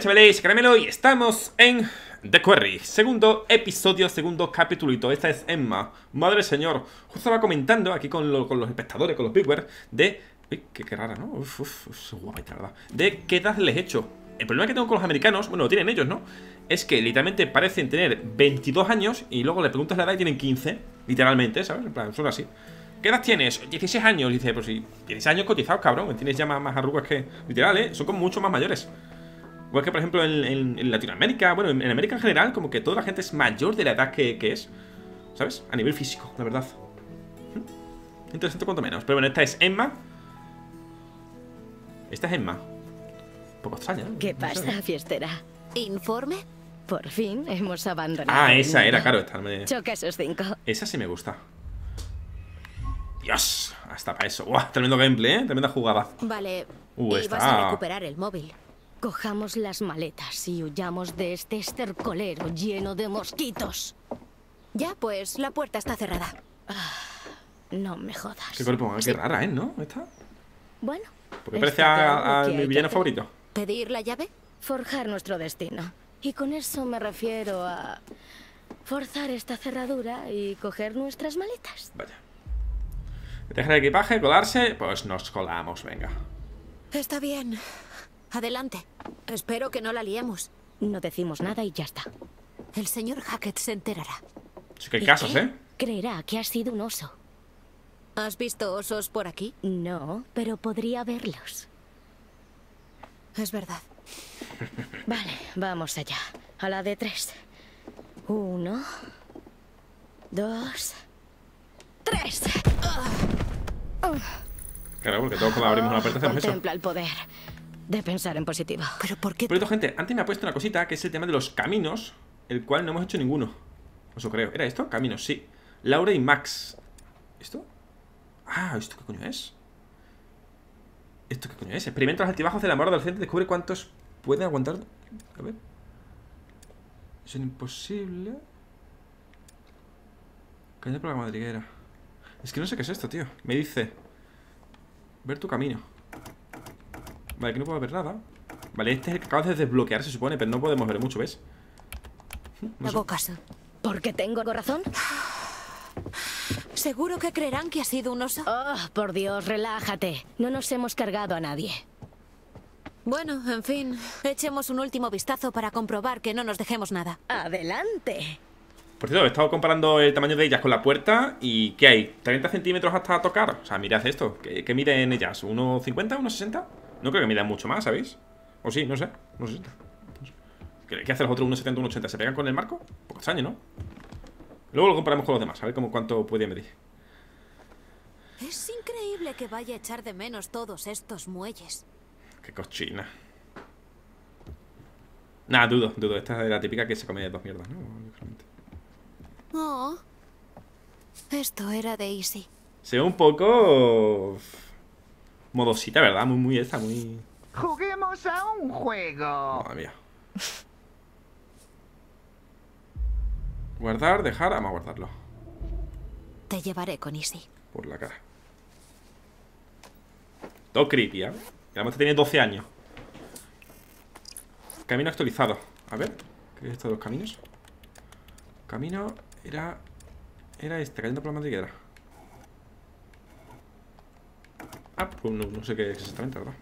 chavales, caramelo y estamos en The Quarry Segundo episodio, segundo capitulito Esta es Emma, madre señor Justo estaba comentando aquí con, los espectadores, con los viewers De... Uy, qué, rara, ¿no? Uf, uf, guapa verdad De qué edad les he hecho El problema que tengo con los americanos, bueno, lo tienen ellos, ¿no? Es que literalmente parecen tener 22 años Y luego le preguntas la edad y tienen 15 Literalmente, ¿sabes? En plan, son así ¿Qué edad tienes? 16 años. Dice, pues si 16 años cotizados, cabrón. Tienes ya más, más arrugas que. Literal, ¿eh? Son como mucho más mayores. Igual que, por ejemplo, en, Latinoamérica, bueno, en, América en general, como que toda la gente es mayor de la edad que, es. ¿Sabes? A nivel físico, la verdad. ¿Mm? Interesante cuanto menos. Pero bueno, esta es Emma. Esta es Emma. Un poco extraña. ¿eh? ¿Qué pasa, fiestera? ¿Informe? Por fin hemos abandonado. Ah, esa era, claro. Esta me... Choca esos cinco. Esa sí me gusta. Dios, hasta para eso. Tremendo gameplay, ¿eh? Tremenda jugada. Vale. Uh, y vas a recuperar el móvil. Cojamos las maletas y huyamos de este estercolero lleno de mosquitos. Ya, pues la puerta está cerrada. Ah, no me jodas. Qué cuerpo, qué rara, ¿eh? ¿No? ¿Esta? Bueno. ¿Por qué parece a, mi villano favorito? ¿Pedir la llave? Forjar nuestro destino. Y con eso me refiero a forzar esta cerradura y coger nuestras maletas. Vaya. Dejar el equipaje, colarse, pues nos colamos, venga. Está bien. Adelante. Espero que no la liemos. No decimos nada y ya está. El señor Hackett se enterará. Sí que hay casos, ¿eh? Creerá que ha sido un oso. ¿Has visto osos por aquí? No, pero podría verlos. Es verdad. Vale, vamos allá. A la de tres. Uno. Dos. Tres. Claro, porque todos cuando abrimos una puerta hacemos Contempla el poder de pensar en positivo. ¿Pero por qué? Por cierto, gente, antes me ha puesto una cosita que es el tema de los caminos, el cual no hemos hecho ninguno. Eso creo. ¿Era esto? Caminos, sí. Laura y Max. ¿Esto? Ah, ¿esto qué coño es? ¿Esto qué coño es? Experimenta los altibajos de la del adolescente descubre cuántos pueden aguantar. A ver. Es imposible. Caña por la madriguera. Es que no sé qué es esto, tío. Me dice... Ver tu camino. Vale, aquí no puedo ver nada. Vale, este es el que acabas de desbloquear, se supone, pero no podemos ver mucho, ¿ves? No Hago caso. ¿Por qué tengo corazón? ¿Seguro que creerán que ha sido un oso? Oh, por Dios, relájate. No nos hemos cargado a nadie. Bueno, en fin, echemos un último vistazo para comprobar que no nos dejemos nada. ¡Adelante! Por cierto, he estado comparando el tamaño de ellas con la puerta y ¿qué hay? ¿30 centímetros hasta tocar? O sea, mirad esto. ¿Qué, miden ellas? ¿1,50? ¿1,60? No creo que midan mucho más, ¿sabéis? O sí, no sé. No sé. ¿Qué, qué hacen los otros 1,70, 1,80? ¿Se pegan con el marco? Un poco extraño, ¿no? Luego lo comparamos con los demás, a ver cómo, cuánto puede medir. Es increíble que vaya a echar de menos todos estos muelles. Qué cochina. Nada, dudo, dudo. Esta es la típica que se come de dos mierdas, ¿no? Oh. Esto era Daisy. Se ve un poco... Modosita, ¿verdad? Muy, muy esta, muy... Juguemos a un juego. Madre mía. Guardar, dejar, vamos a guardarlo. Te llevaré con Easy. Por la cara. Todo creepy, ¿eh? Además tiene 12 años. Camino actualizado. A ver, ¿qué es esto de los caminos? Camino era... Era este, cayendo por la madriguera Ah, pues no, sé qué es exactamente, ¿verdad?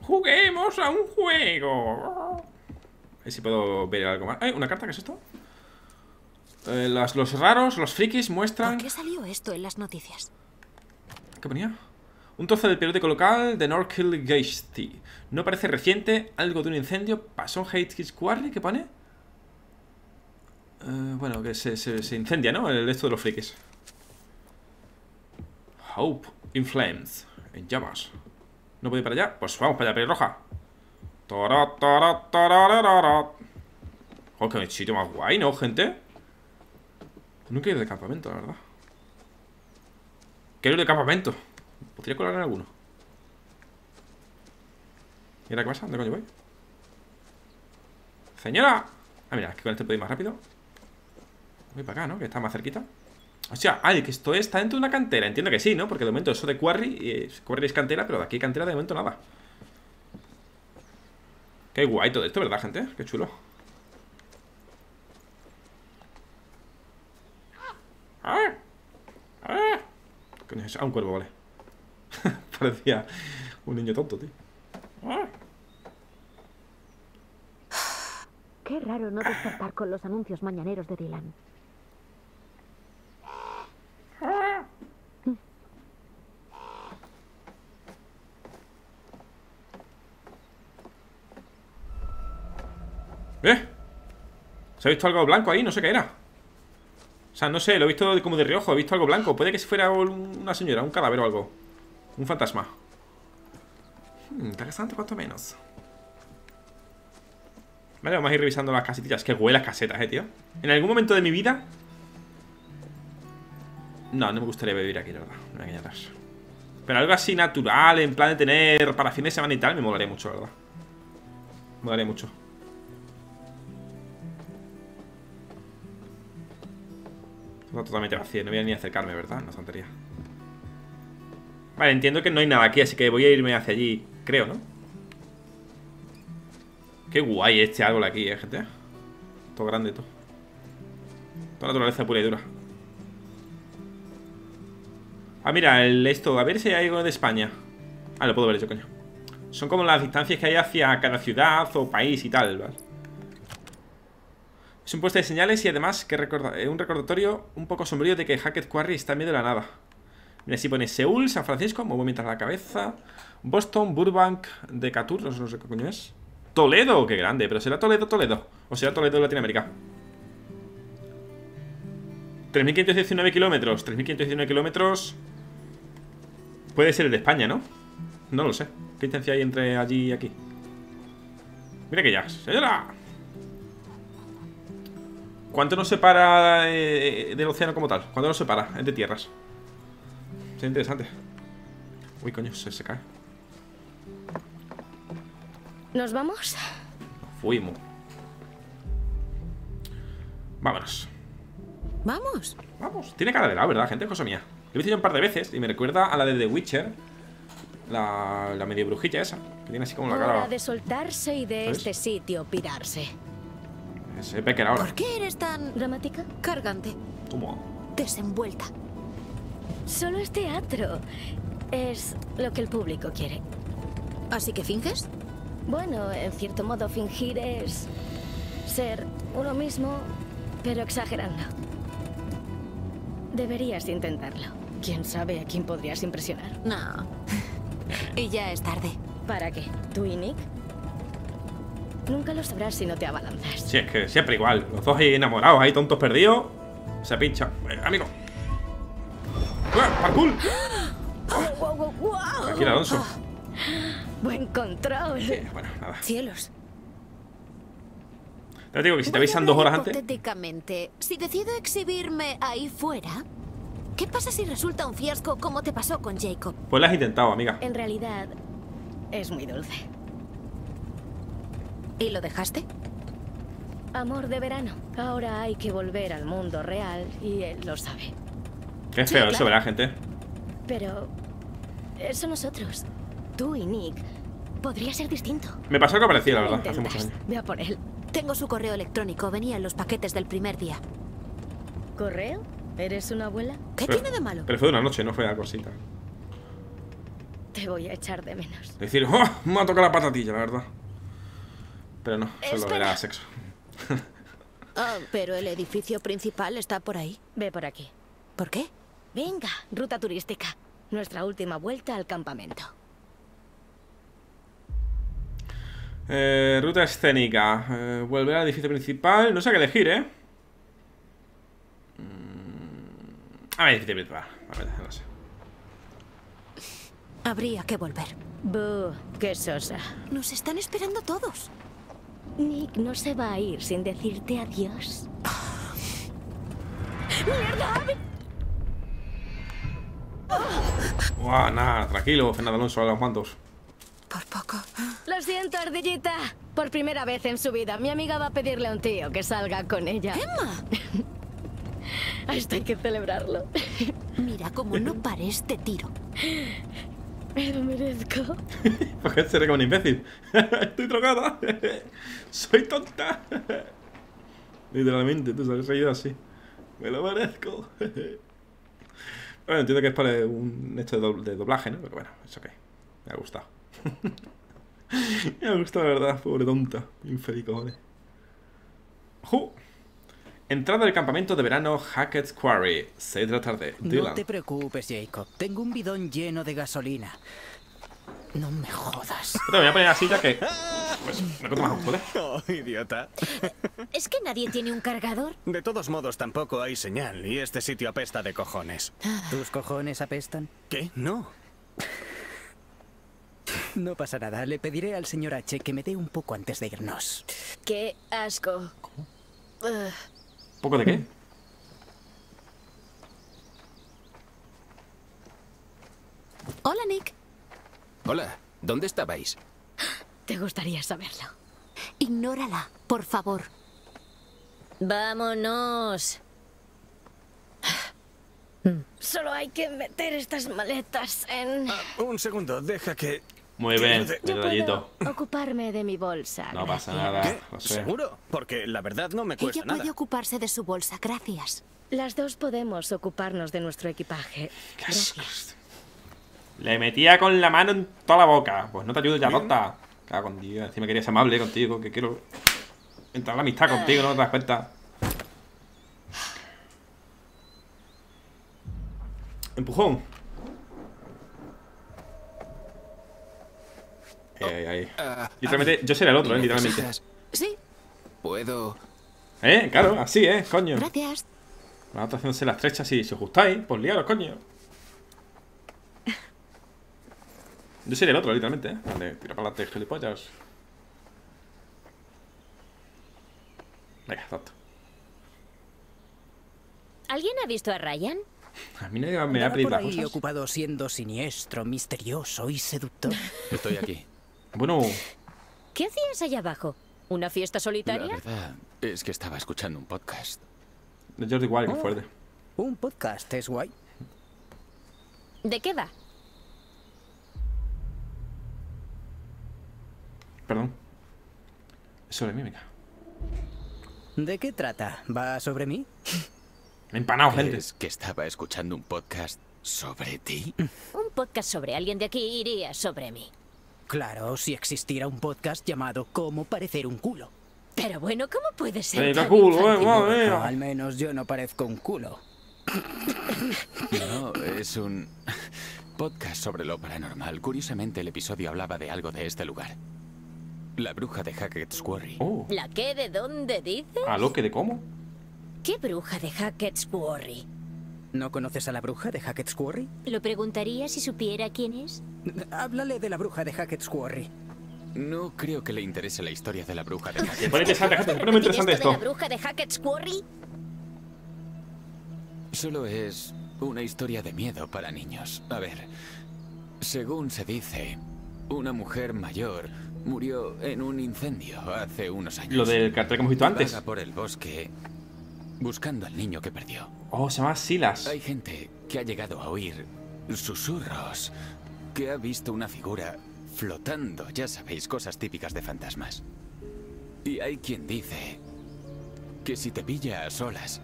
¡Juguemos a un juego! A ver si puedo ver algo más ¿Una carta? ¿Qué es esto? Eh, los raros, los frikis muestran... ¿Por qué salió esto en las noticias? ¿Qué ponía? Un trozo del periódico local de Norkill Geisty. No parece reciente. Algo de un incendio. Pasó en Hate Quarry. ¿Qué pone? Eh, bueno, que se, se, incendia, ¿no? El esto de los frikis. Hope in flames. En llamas. ¿No puedo ir para allá? Pues vamos para allá, pelirroja. Joder, qué sitio más guay, ¿no, gente? Nunca he ido de campamento, la verdad. Quiero ir de campamento. Podría colar en alguno. ¿Y qué pasa? ¿Dónde coño voy? ¡Señora! Ah, mira, es que con este puedo ir más rápido. Voy para acá, ¿no? Que está más cerquita. O sea, ay, que esto está dentro de una cantera. Entiendo que sí, ¿no? Porque de momento eso de Quarry, eh, Quarry es cantera, pero de aquí cantera de momento nada. Qué guay todo esto, ¿verdad, gente? Qué chulo. ¡Ah! ¡Ah! ¿Qué coño es eso? Ah, un cuervo, vale. Parecía un niño tonto, tío. ¡Ah! Qué raro no despertar con los anuncios mañaneros de Dylan. ¿Eh? ¿Se ha visto algo blanco ahí? No sé qué era. O sea, no sé, lo he visto como de riojo, he visto algo blanco. Puede que fuera una señora, un cadáver o algo. Un fantasma. Hmm, interesante, cuanto menos. Vale, vamos a ir revisando las casitas. Que huele las casetas, eh, tío. En algún momento de mi vida. No, no me gustaría vivir aquí, la verdad. No me atrás. Pero algo así natural, en plan de tener para fines de semana y tal, me molaría mucho, la verdad. Me molaría mucho. Está totalmente vacío, no voy a ni acercarme, ¿verdad? No tontería. Vale, entiendo que no hay nada aquí, así que voy a irme hacia allí, creo, ¿no? Qué guay este árbol aquí, eh, gente. Todo grande, todo. Toda naturaleza pura y dura. Ah, mira, esto. A ver si hay algo de España. Ah, lo puedo ver yo, coño. Son como las distancias que hay hacia cada ciudad o país y tal, ¿vale? Es un puesto de señales y además que recorda eh, un recordatorio un poco sombrío de que Hackett Quarry está en medio de la nada. Mira, si pone Seúl, San Francisco, muevo mientras la cabeza. Boston, Burbank, Decatur, no sé qué coño es. Toledo, qué grande, pero será Toledo, Toledo. O será Toledo de Latinoamérica. 3.519 kilómetros. 3.519 kilómetros. Puede ser el de España, ¿no? No lo sé. ¿Qué distancia hay entre allí y aquí? Mira que ya. ¡Señora! ¿Cuánto nos separa eh, del océano como tal? ¿Cuánto nos separa entre tierras? Es interesante. Uy, coño, se, se cae. ¿Nos vamos? Fuimos. Vámonos. Vamos. Vamos. Tiene cara de lado, ¿verdad, gente? Cosa mía. Lo he visto ya un par de veces y me recuerda a la de The Witcher. La, la medio brujilla esa. Que tiene así como la cara. Hora de soltarse y de ¿Sabes? este sitio pirarse. Ahora. ¿Por qué eres tan ¿Dramática? cargante, ¿Cómo? desenvuelta? Solo es teatro. Es lo que el público quiere. ¿Así que finges? Bueno, en cierto modo fingir es ser uno mismo, pero exagerando. Deberías intentarlo. ¿Quién sabe a quién podrías impresionar? No. y ya es tarde. ¿Para qué? ¿Tú y Nick? Nunca lo sabrás si no te abalanzas. Sí, es que siempre igual. Los dos ahí enamorados, ahí tontos perdidos. Se pincha. Eh, amigo. ¡Ah, ¡Parkour! ¡Wow, wow, wow! Aquí Alonso. Buen control. Eh, bueno, nada. Cielos. Te digo que si te avisan dos horas antes. Si decido exhibirme ahí fuera, ¿qué pasa si resulta un fiasco como te pasó con Jacob? Pues lo has intentado, amiga. En realidad, es muy dulce. ¿Y lo dejaste? Amor de verano. Ahora hay que volver al mundo real y él lo sabe. Qué Sí, feo eso, claro. ¿verdad, gente? Pero eso nosotros, tú y Nick, podría ser distinto. Me pasó algo parecido, la ¿Qué verdad, hace muchos años. Ve a por él. Tengo su correo electrónico, venía en los paquetes del primer día. ¿Correo? ¿Eres una abuela? ¿Qué Pero- tiene de malo? Pero fue de una noche, no fue así. tal. Te voy a echar de menos. Decir, ¡oh! Me ha tocado la patatilla, la verdad. Pero no, solo Espera. era sexo. Ah, pero el edificio principal está por ahí. Ve por aquí. ¿Por qué? Venga, ruta turística. Nuestra última vuelta al campamento. Eh, ruta escénica. Eh, volver al edificio principal. No sé qué elegir, ¿eh? Mm, A ver, edificio principal. A ver, no sé. Habría que volver. Buh, qué sosa. Nos están esperando todos. Nick no se va a ir sin decirte adiós. Buah, nada, tranquilo, Fernando Alonso a los mandos. Por poco. Lo siento, ardillita. Por primera vez en su vida, mi amiga va a pedirle a un tío que salga con ella. ¡Emma! Esto hay que celebrarlo. Mira, como no pares, te tiro. Me lo merezco. ¿Por qué como un imbécil? Estoy drogada. Soy tonta. Literalmente, tú sabes, reído así. Me lo merezco. Bueno, entiendo que es para un hecho de doblaje, ¿no? Pero bueno, es ok. Me ha gustado. Me ha gustado, la verdad, pobre tonta. Infeliz, cojones. Ju. Entrada del campamento de verano Hackett's Quarry. 6 de la tarde. No Dylan. te preocupes, Jacob. Tengo un bidón lleno de gasolina. No me jodas. Te voy a poner así ya que. Pues me cuento más joder. Oh, idiota. ¿Es que nadie tiene un cargador? De todos modos, tampoco hay señal y este sitio apesta de cojones. ¿Tus cojones apestan? ¿Qué? No. No pasa nada. Le pediré al señor H que me dé un poco antes de irnos. Qué asco. Ugh. ¿Poco de qué? Hola, Nick. Hola, ¿dónde estabais? Te gustaría saberlo. Ignórala, por favor. Vámonos. Solo hay que meter estas maletas en... Un segundo, deja que... Muy bien, Yo detallito. puedo ocuparme de mi bolsa. No pasa nada. ¿Qué? Lo sé. ¿Seguro? Porque la verdad no me cuesta Ella puede nada. ocuparse de su bolsa, gracias. Las dos podemos ocuparnos de nuestro equipaje. Gracias. Le metía con la mano en toda la boca. Pues no te ayudo ya, rota. Cago con Dios. Encima querías amable contigo, que quiero entrar en la amistad contigo, ¿no te das cuenta? Empujón. Ahí, ahí, ahí. Ah, Literalmente, Abby, yo seré el otro, eh, literalmente. Sí, Puedo. Eh, claro, así, eh, coño. gracias. La otra haciéndose la estrecha, si, si os gustáis, pues liaros, coño. Yo seré el otro, literalmente, ¿eh? Vale, tira para adelante, gilipollas. Venga, exacto. ¿Alguien ha visto a Ryan? A mí nadie me va a Andaba pedir por las ahí cosas. ocupado siendo siniestro, misterioso y seductor. Estoy aquí. Bueno, ¿Qué hacías allá abajo? ¿Una fiesta La solitaria? verdad es que estaba escuchando un podcast. de Jordi Wild, que Oh. fuerte. Un podcast es guay. ¿De qué va? Perdón. Sobre mí, venga. ¿De qué trata? ¿Va sobre mí? Me he empanado, gente. ¿Es que estaba escuchando un podcast sobre ti? Un podcast sobre alguien de aquí iría sobre mí. Claro, si existiera un podcast llamado Cómo parecer un culo. Pero bueno, ¿cómo puede ser? Venga, tan culo, eh, madre mía. al menos yo no parezco un culo. No, es un podcast sobre lo paranormal. Curiosamente, el episodio hablaba de algo de este lugar. La bruja de Hackett's Quarry. Oh, ¿La qué de dónde dice? ¿a lo que de cómo? ¿Qué bruja de Hackett's Quarry? ¿No conoces a la bruja de Hackett's Quarry? ¿Lo preguntaría si supiera quién es? Háblale de la bruja de Hackett's Quarry. No creo que le interese la historia de la bruja de Hackett's interesante. Se pone muy interesante ¿Esto de la bruja de Hackett's Quarry? Solo es una historia de miedo para niños. A ver, según se dice, una mujer mayor murió en un incendio hace unos años. Lo del cartel que hemos visto antes. Vaga por el bosque buscando al niño que perdió. Oh, se llama Silas. Hay gente que ha llegado a oír susurros, que ha visto una figura flotando, ya sabéis, cosas típicas de fantasmas. Y hay quien dice que si te pilla a solas,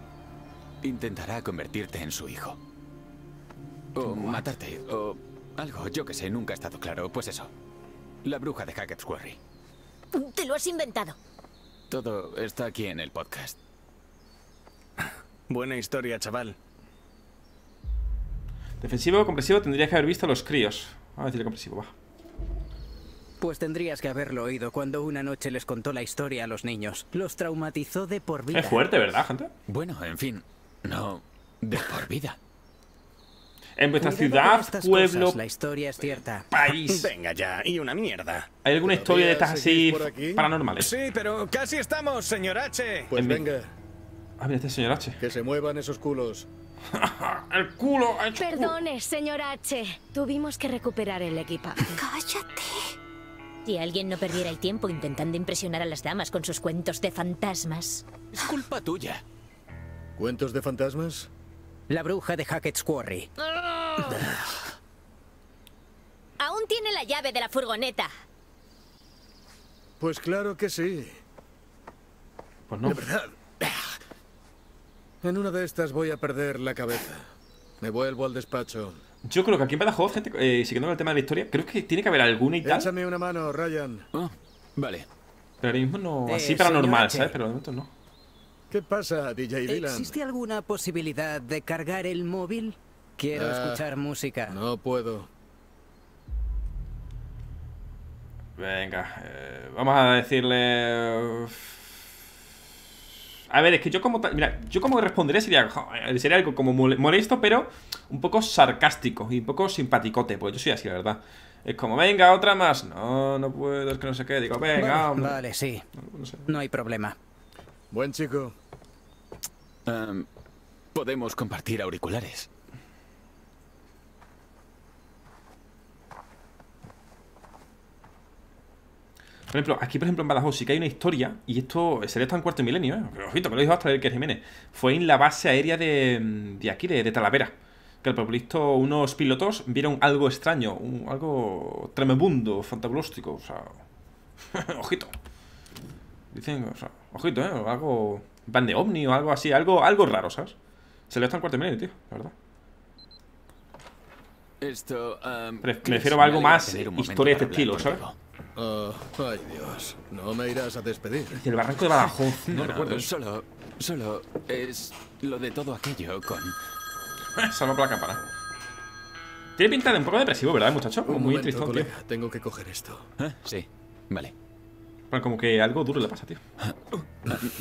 intentará convertirte en su hijo. O matarte, o algo, yo que sé, nunca ha estado claro. Pues eso, la bruja de Hackett's Quarry. Te lo has inventado. Todo está aquí en el podcast. Buena historia, chaval. Defensivo o compresivo tendrías que haber visto a los críos. Vamos a decirle compresivo, va. Pues tendrías que haberlo oído cuando una noche les contó la historia a los niños. Los traumatizó de por vida. Es fuerte, ¿verdad, gente? Bueno, en fin, no de por vida. En vuestra Cuidado ciudad, pueblo, cosas, La historia es cierta. país. Venga ya, y una mierda. ¿Hay alguna historia de estas así seguís por aquí? paranormales? Sí, pero casi estamos, señor H. Pues En venga, Ah, mira, este señor H. que se muevan esos culos. ¡El culo! ha hecho culo. Perdone, señor H. Tuvimos que recuperar el equipaje. Cállate. Si alguien no perdiera el tiempo intentando impresionar a las damas con sus cuentos de fantasmas. Es culpa tuya. ¿Cuentos de fantasmas? La bruja de Hackett's Quarry. Aún tiene la llave de la furgoneta. Pues claro que sí. Pues no. De verdad. En una de estas voy a perder la cabeza. Me vuelvo al despacho. Yo creo que aquí en Badajoz, gente, eh, siguiendo con el tema de la historia, creo que tiene que haber alguna y tal. Échame una mano, Ryan. Oh, vale. Pero ahora mismo no. Eh, Así paranormal, señor H. ¿sabes? Pero de momento no. ¿Qué pasa, DJ Dylan? ¿Existe alguna posibilidad de cargar el móvil? Quiero Ah, escuchar música. No puedo. Venga, eh, vamos a decirle. A ver, es que yo como tal- Mira, yo como respondería sería. joder, Sería algo como mole- molesto, pero un poco sarcástico y un poco simpaticote. Pues yo soy así, la verdad. Es como, venga, otra más. No, no puedo, es que no sé qué. Digo, venga, hombre. vale, sí. No sé. No hay problema. Buen chico. Em, podemos compartir auriculares. Por ejemplo, aquí, por ejemplo, en Badajoz sí que hay una historia, y esto sería esto en cuarto milenio, ¿eh? Pero, ojito, me lo dijo hasta el que Jiménez. Fue en la base aérea de, de aquí, de, de Talavera. Que lo visto unos pilotos vieron algo extraño, un- algo tremebundo, fantabulóstico, o sea... ojito. Dicen, o sea, ojito, ¿eh? Algo... Van de ovni o algo así, algo, algo raro, ¿sabes? Se le está en cuarto milenio, tío, la verdad. Esto. Pre- me refiero a algo más historia de este estilo, hablar Oh, ay, Dios. No me irás a despedir. El barranco de Badajoz, no, recuerdo. no, solo. Solo es lo de todo aquello con. Salva por la cámara. Tiene pinta de un poco depresivo, ¿verdad, muchacho? Como Un muy momento, tristón, tío. Tengo que coger esto. Ah, sí, vale. Bueno, como que algo duro le pasa, tío. Ah,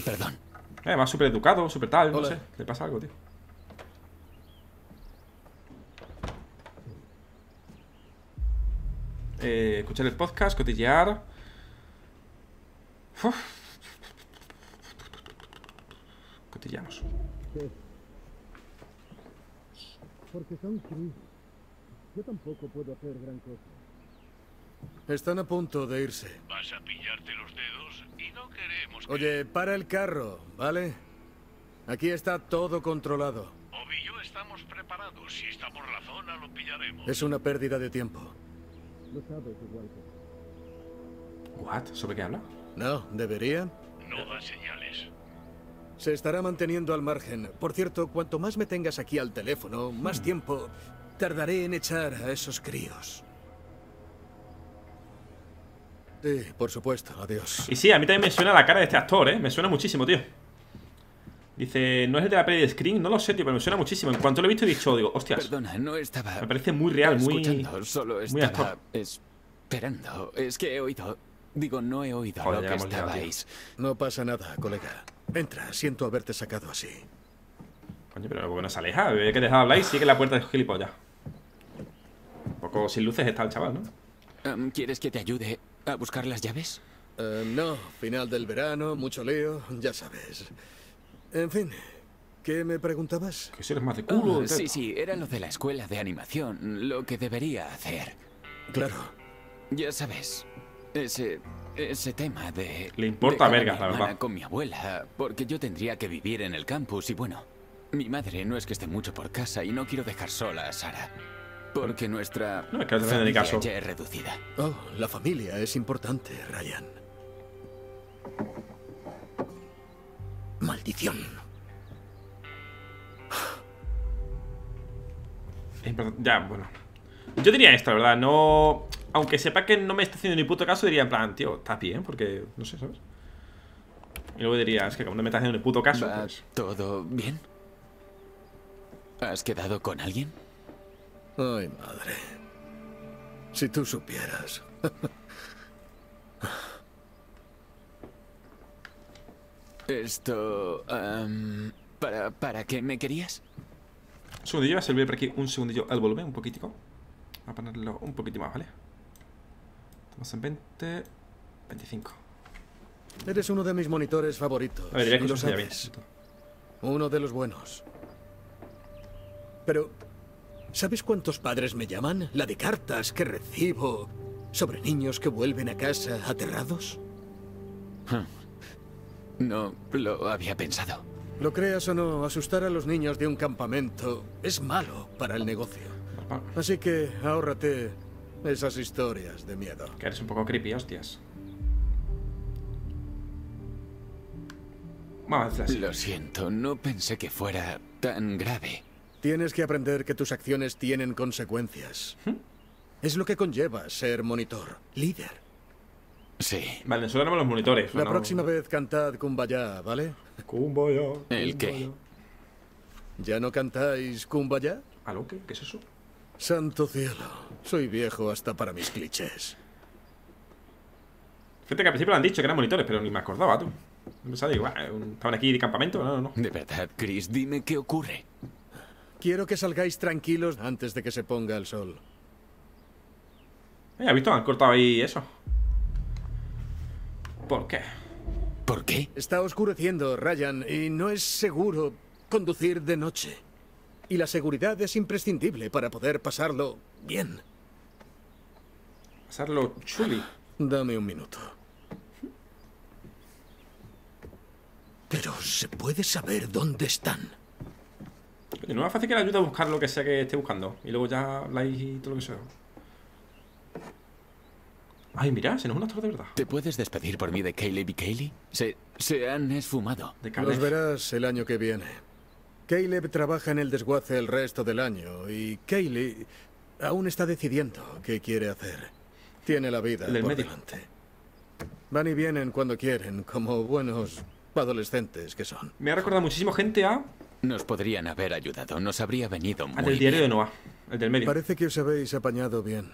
Perdón. Además, súper educado, súper tal, no sé. Le pasa algo, tío. Eh, escuchar el podcast, cotillear. Uf. Cotilleamos. Están a punto de irse. Vas a pillarte los dedos y no queremos que Oye, para el carro, ¿vale? Aquí está todo controlado. Obi y yo estamos preparados. Si está por la zona, lo pillaremos. Es una pérdida de tiempo. ¿What? ¿Sobre qué habla? No, debería. No da señales. Se estará manteniendo al margen. Por cierto, cuanto más me tengas aquí al teléfono, Hmm. más tiempo tardaré en echar a esos críos. Sí, por supuesto. Adiós. Y sí, a mí también me suena la cara de este actor, ¿eh? Me suena muchísimo, tío. Dice, no es el de la peli de Screen, no lo sé, tío, pero me suena muchísimo. En cuanto lo he visto, he dicho, digo, hostias. Perdona, no estaba. Me parece muy real, muy. solo muy estaba actor. esperando. Es que he oído. Digo, no he oído Joder, lo que tío. estabais. No pasa nada, colega. Entra, siento haberte sacado así. Coño, pero bueno, se aleja. Ve que dejado hablar y sigue la puerta de gilipollas. Un poco sin luces está el chaval, ¿no? Em, ¿Quieres que te ayude a buscar las llaves? Eh, no, final del verano, mucho lío, ya sabes. En fin, ¿qué me preguntabas? Que si eres más de culo. Ah, sí, sí, era lo de la escuela de animación, lo que debería hacer. Claro, Ya sabes, ese, ese tema de... Le importa vergas, la verdad. con mi abuela, porque yo tendría que vivir en el campus y bueno, mi madre no es que esté mucho por casa y no quiero dejar sola a Sara. Porque nuestra No, es que familia caso. ya es reducida. Oh, la familia es importante, Ryan. Maldición. Ya, bueno. Yo diría esto, la verdad. No. Aunque sepa que no me está haciendo ni puto caso, diría en plan, tío, está bien, porque. No sé, ¿sabes? Y luego diría, es que como no me está haciendo ni puto caso, ¿Va pues. todo bien? ¿Has quedado con alguien? Ay, madre. Si tú supieras. Esto... em, ¿para, ¿Para qué me querías? Un segundillo, voy a servir por aquí un segundillo al volumen, un poquitico. Voy a ponerlo un poquito más, ¿vale? Estamos en 20. 25. Eres uno de mis monitores favoritos. A ver, diría y que lo sabes. Uno de los buenos. Pero, ¿sabes cuántos padres me llaman? La de cartas que recibo sobre niños que vuelven a casa aterrados. No lo había pensado. Lo creas o no, asustar a los niños de un campamento es malo para el negocio. Así que ahórrate esas historias de miedo. Que eres un poco creepy, hostias. Lo siento, no pensé que fuera tan grave. Tienes que aprender que tus acciones tienen consecuencias. Es lo que conlleva ser monitor, líder. Sí. Vale, nosotros tenemos los monitores. La ¿no? próxima vez cantad Kumbaya, ¿vale? Kumbaya. ¿El qué? ¿Ya no cantáis Kumbaya? ¿Aló? ¿Qué? ¿Qué es eso? Santo cielo, soy viejo hasta para mis clichés. Fíjate que al principio lo han dicho que eran monitores, pero ni me acordaba, tú. Pensaba, digo, un- estaban aquí de campamento. No, no, no. De verdad, Chris, dime qué ocurre. Quiero que salgáis tranquilos antes de que se ponga el sol. Eh, ¿Has visto? Han cortado ahí eso. ¿Por qué? ¿Por qué? Está oscureciendo, Ryan, y no es seguro conducir de noche. Y la seguridad es imprescindible para poder pasarlo bien. Pasarlo chuli. Dame un minuto. Pero se puede saber dónde están. Es más fácil que le ayude a buscar lo que sea que esté buscando. Y luego ya habláis y todo lo que sea. Ay, mira, se nos une un actor de verdad. ¿Te puedes despedir por mí de Caleb y Kaylee? Se, se han esfumado. De Los verás el año que viene. Caleb trabaja en el desguace el resto del año y Kaylee aún está decidiendo qué quiere hacer. Tiene la vida por medio. delante. Van y vienen cuando quieren, como buenos adolescentes que son. Me ha recordado muchísimo gente a. Nos podrían haber ayudado, nos habría venido muy Al del diario de bien. Noah. El del medio. Parece que os habéis apañado bien.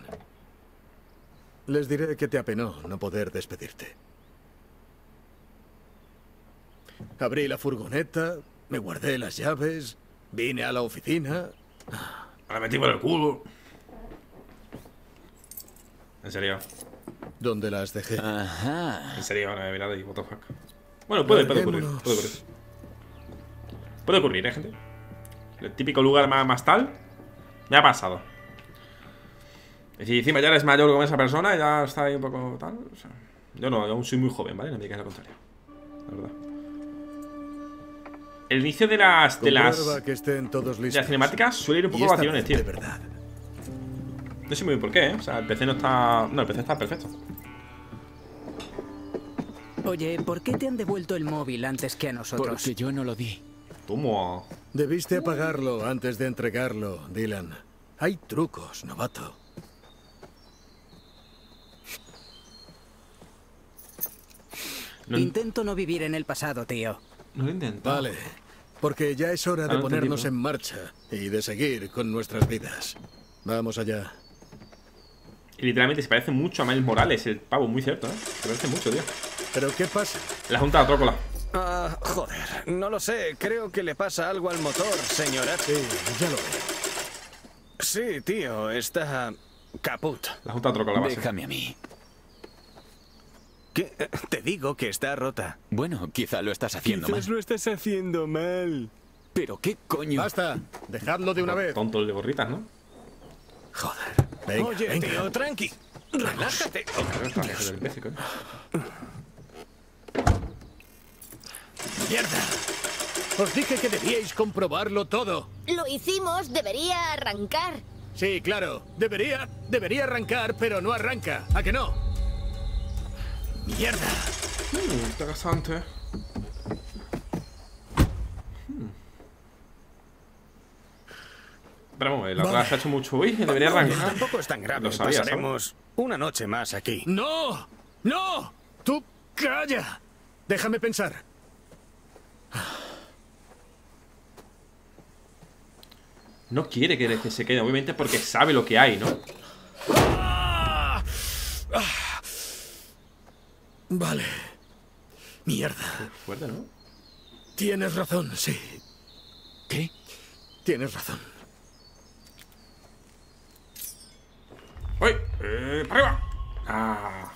Les diré que te apenó no poder despedirte. Abrí la furgoneta, me guardé las llaves, vine a la oficina. Me la metí por el culo. En serio. donde las dejé. Ajá. En serio, ahora he mirado y what the fuck. Bueno, puede, puede ocurrir. Puede ocurrir. Puede ocurrir, ¿eh, gente? El típico lugar más, más tal. Me ha pasado. Y si encima ya eres mayor con esa persona, ya está ahí un poco tal. o sea, yo no, yo aún soy muy joven, ¿vale? No me digas lo contrario. La verdad. El inicio de las. de las. Comprueba que estén todos de las cinemáticas suele ir un poco vacilones, tío. De verdad. No sé muy bien por qué, ¿eh? O sea, el PC no está. No, el PC está perfecto. Oye, ¿por qué te han devuelto el móvil antes que a nosotros? Porque yo no lo di. Tomo. Debiste apagarlo antes de entregarlo, Dylan. Hay trucos, novato. No, Intento no vivir en el pasado, tío. no lo he intentado. Vale. Porque ya es hora Ah, de no ponernos en marcha y de seguir con nuestras vidas. Vamos allá. Y literalmente se parece mucho a Miles Morales, el pavo, muy cierto, ¿eh? Se parece mucho, tío. ¿Pero qué pasa? La junta de Trócola. Ah, joder, no lo sé. Creo que le pasa algo al motor, señora. Sí, ya lo veo. Sí, tío, está caput. La junta de Trócola, base. Déjame a mí. ¿Qué? Te digo que está rota. Bueno, quizá lo estás haciendo mal. lo estás haciendo mal. Pero qué coño. Basta. Dejadlo de una vez. Tonto el de gorritas, ¿no? Joder. Venga, Oye, venga. tío, tranqui. Relájate. Coño. ¡Mierda! Os dije que debíais comprobarlo todo. Lo hicimos, debería arrancar. Sí, claro. Debería, debería arrancar, pero no arranca. ¿A que no? ¡Mierda! Hmm, interesante. Pero vamos, la otra Vale. se ha hecho mucho. Uy, debería arrancar. Tampoco es tan grave. Lo sabía, ¿sabes? Pasaremos una noche más aquí. ¡No! ¡No! ¡Tú calla! Déjame pensar. No quiere que que se quede, obviamente, porque sabe lo que hay, ¿no? Vale. Mierda. Fuerte, ¿no? Tienes razón, sí. ¿Qué? Tienes razón. ¡Uy! Eh, ¡Para arriba! ¡Ah!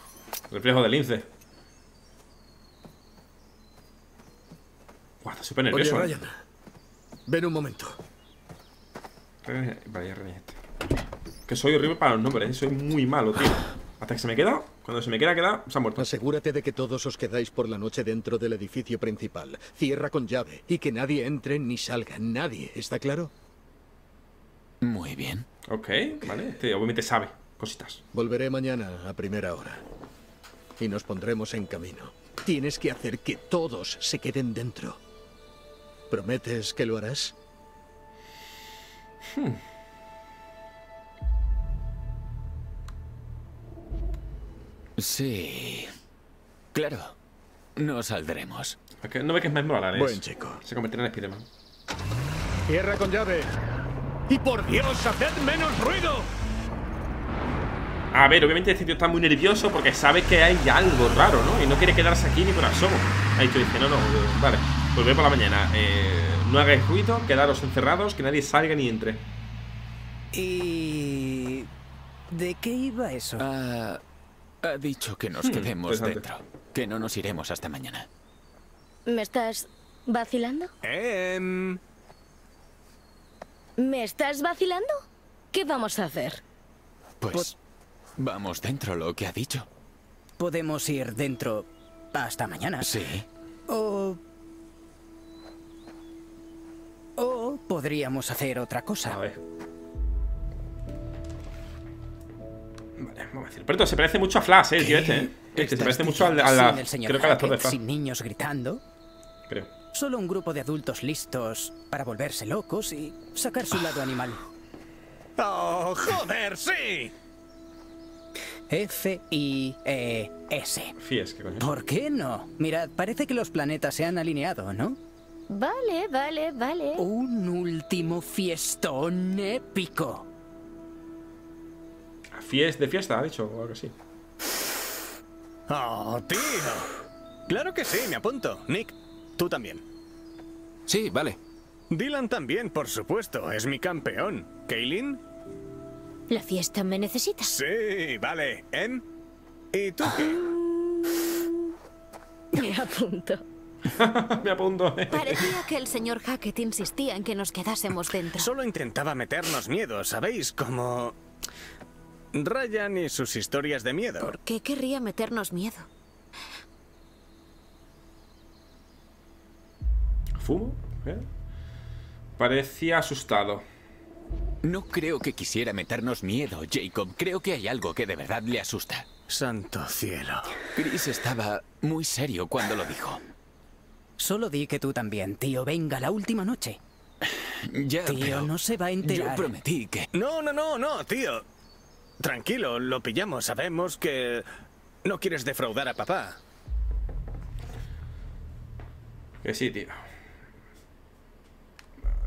Reflejo del lince. Buah, está súper Oye, nervioso, ¿eh? Ryan. Ven un momento. Vale, ya rené este. Que soy horrible para los nombres, ¿eh? soy muy malo, tío. Hasta que se me queda Cuando se me quiera quedar, se ha muerto. Asegúrate de que todos os quedáis por la noche dentro del edificio principal. Cierra con llave y que nadie entre ni salga. Nadie, ¿está claro? Muy bien. Ok, vale. Este obviamente sabe cositas. Volveré mañana a primera hora. Y nos pondremos en camino. Tienes que hacer que todos se queden dentro. ¿Prometes que lo harás? Sí. Claro. No saldremos. No ve que es más Morales. Buen chico. Se convertirá en Spiderman. Cierra con llave. ¡Y por Dios, haced menos ruido! A ver, obviamente este tío está muy nervioso porque sabe que hay algo raro, ¿no? Y no quiere quedarse aquí ni por asomo. Ahí tú dice, no, no, vale, volveré por la mañana. Eh, no hagáis ruido, quedaros encerrados, que nadie salga ni entre. ¿Y de qué iba eso? Ah, ha dicho que nos Hmm, quedemos dentro. Que no nos iremos hasta mañana. ¿Me estás vacilando? Em, ¿Me estás vacilando? ¿Qué vamos a hacer? Pues vamos dentro, lo que ha dicho. Podemos ir dentro hasta mañana. Sí. O... O podríamos hacer otra A cosa. ver. Vale, vamos a decir. Pero se parece mucho a Flash, eh, el tío este, ¿eh? Este se ¿Estás parece mucho al, a la. sin el señor Creo que al actor de Flash. sin niños gritando. Creo. Solo un grupo de adultos listos para volverse locos y sacar su lado animal. ¡Oh, joder, sí! F-I-E-S. Fíes, ¿qué coño? ¿Por qué no? Mirad, parece que los planetas se han alineado, ¿no? Vale, vale, vale. Un último fiestón épico. Fies de fiesta, ha dicho, o algo así. ¡Oh, tío! Claro que sí, me apunto. Nick, tú también. Sí, vale. Dylan también, por supuesto, es mi campeón. ¿Kaylin? La fiesta me necesita. Sí, vale. ¿Em? ¿Y tú qué? Me apunto. Me apunto. eh. Parecía que el señor Hackett insistía en que nos quedásemos dentro. Solo intentaba meternos miedo, ¿sabéis? Como... Ryan y sus historias de miedo. ¿Por qué querría meternos miedo? ¿Fumo? ¿Eh? Parecía asustado. No creo que quisiera meternos miedo, Jacob. Creo que hay algo que de verdad le asusta. Santo cielo. Chris estaba muy serio cuando lo dijo. Solo di que tú también, tío. Venga, la última noche. Ya, Tío, pero no se va a enterar. Yo prometí que... No, no, no, no, tío. Tranquilo, lo pillamos. Sabemos que no quieres defraudar a papá. Que sí, tío.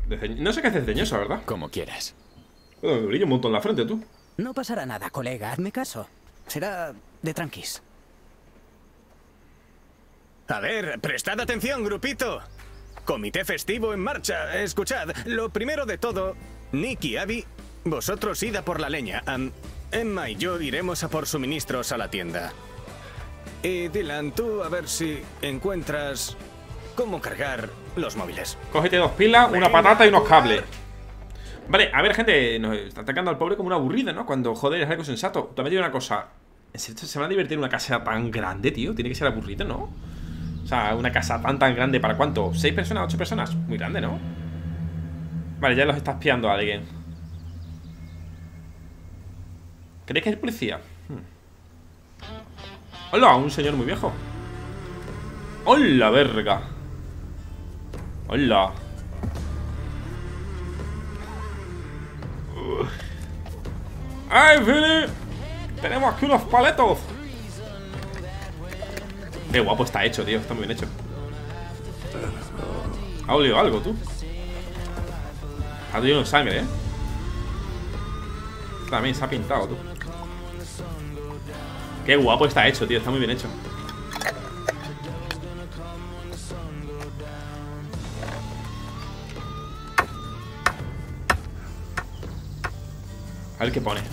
Desdeñ- No sé qué es desdeñoso, ¿verdad? Como quieras. Me brilla un montón la frente, tú. No pasará nada, colega. Hazme caso. Será de tranquis. A ver, prestad atención, grupito. Comité festivo en marcha. Escuchad, lo primero de todo, Nick y Abby, vosotros id a por la leña. Emma y yo iremos a por suministros a la tienda. Y Dylan, tú a ver si encuentras cómo cargar los móviles. Cógete dos pilas, una patata y unos cables. Vale, a ver, gente, nos está atacando al pobre como una aburrida, ¿no? Cuando, joder, es algo sensato. También digo una cosa. ¿En serio se van a divertir en una casa tan grande, tío? Tiene que ser aburrido, ¿no? O sea, una casa tan tan grande, ¿para cuánto? ¿Seis personas? ¿Ocho personas? Muy grande, ¿no? Vale, ya los está espiando a alguien. ¿Creéis que es policía? Hmm. ¡Hola! Un señor muy viejo. ¡Hola, verga! ¡Hola! ¡Ay, Philly! Tenemos aquí unos paletos. Qué guapo está hecho, tío. Está muy bien hecho. Ha olido algo, tú. Ha tenido sangre, eh. También se ha pintado, tú. Qué guapo está hecho, tío. Está muy bien hecho. A ver qué pone.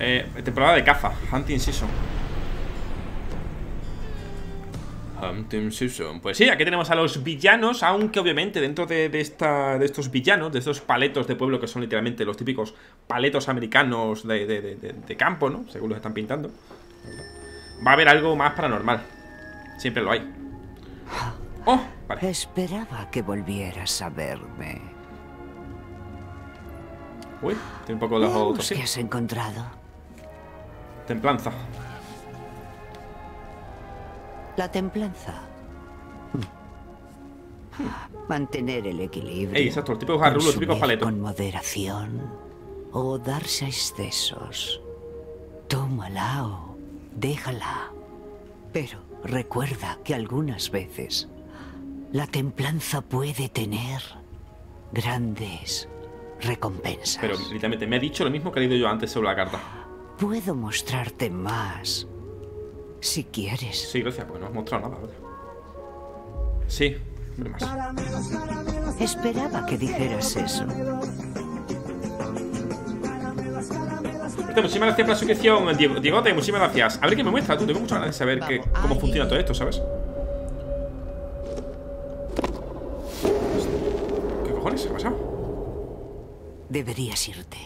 Eh, temporada de caza, Hunting Season. Pues sí, aquí tenemos a los villanos, aunque obviamente dentro de, de esta, de estos villanos, de estos paletos de pueblo que son literalmente los típicos paletos americanos de, de- de- de- de campo, ¿no? Según los están pintando. Va a haber algo más paranormal. Siempre lo hay. Oh, vale. Esperaba que volvieras a verme. Uy, tiene un poco Veamos qué has encontrado. Templanza. La templanza. Mantener el equilibrio. Ey, exacto, típicos garrulos, los típicos consumir paletos. Con moderación. O darse a excesos. Tómala o déjala. Pero recuerda que algunas veces la templanza puede tener grandes recompensas. Pero literalmente me ha dicho lo mismo que he leído yo antes sobre la carta. Puedo mostrarte más. Si quieres. Sí, gracias, porque no has mostrado nada. vaya. Sí, hombre, más. Esperaba que dijeras eso. Hostia, muchísimas gracias por la suscripción, Diego. Diegote, muchísimas gracias. A ver qué me muestra tú. Tengo muchas ganas de saber que- cómo funciona todo esto, ¿sabes? ¿Qué cojones ha pasado? Deberías irte.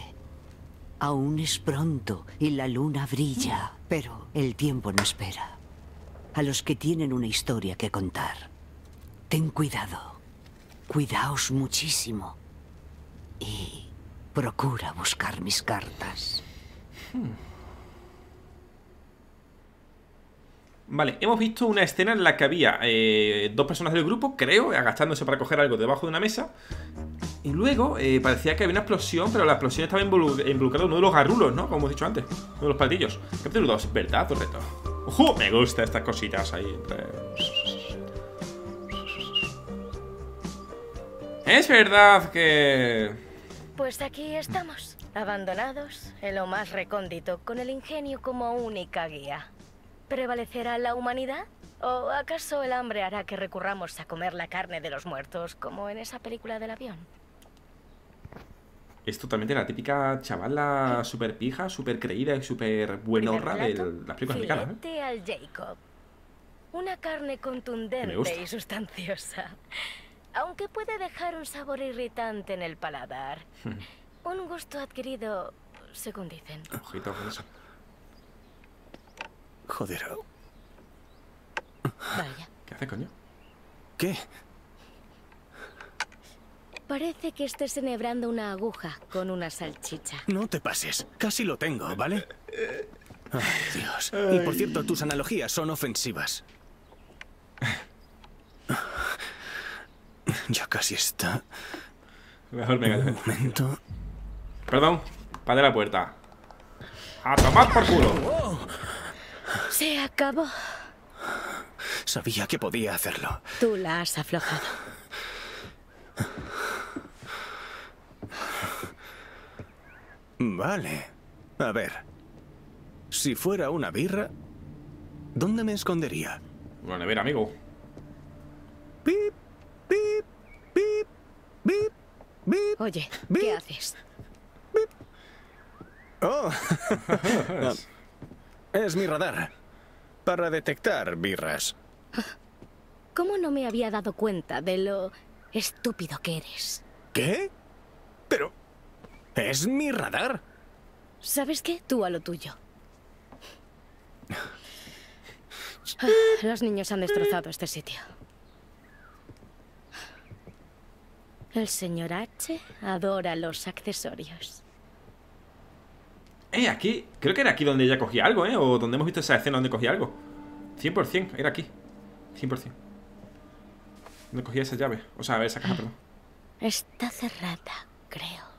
Aún es pronto y la luna brilla, pero el tiempo no espera. A los que tienen una historia que contar, ten cuidado. Cuidaos muchísimo. Y procura buscar mis cartas. Vale, hemos visto una escena en la que había eh, dos personas del grupo, creo, agachándose para coger algo debajo de una mesa. Y luego eh, parecía que había una explosión, pero la explosión estaba involu- involucrada uno de los garrulos, ¿no? Como hemos dicho antes, uno de los platillos. Capítulo 2, ¿verdad o reto? ¡Ojo! Me gustan estas cositas ahí. Es verdad que... Pues aquí estamos, abandonados, en lo más recóndito, con el ingenio como única guía. ¿Prevalecerá la humanidad? ¿O acaso el hambre hará que recurramos a comer la carne de los muertos, como en esa película del avión? Es totalmente la típica chavala super pija, super creída y super buenorra de las películas americanas, ¿eh? Al Jacob. Una carne contundente y sustanciosa. Aunque puede dejar un sabor irritante en el paladar. Un gusto adquirido, según dicen. Ojito con eso. Joder. Vaya. ¿Qué hace, coño? ¿Qué? Parece que estés enhebrando una aguja con una salchicha. No te pases. Casi lo tengo, ¿vale? Ay, Dios. Y por cierto, tus analogías son ofensivas. Ya casi está. Mejor me. Un momento. Perdón, padre la puerta. A tomar por culo. Se acabó. Sabía que podía hacerlo. Tú la has aflojado. Vale. A ver. Si fuera una birra, ¿dónde me escondería? Una nevera, amigo. Pip, pip, pip, pip, pip. Oye. ¿qué haces? Oh. es mi radar. Para detectar birras. ¿Cómo no me había dado cuenta de lo estúpido que eres? ¿Qué? Pero... ¿Es mi radar? ¿Sabes qué? Tú a lo tuyo. Ah, Los niños han destrozado este sitio. El señor H adora los accesorios. Eh, aquí. Creo que era aquí donde ella cogía algo, ¿eh? O donde hemos visto esa escena donde cogía algo. 100%, era aquí. 100%. Donde cogía esa llave. O sea, esa caja, perdón. Está cerrada, creo.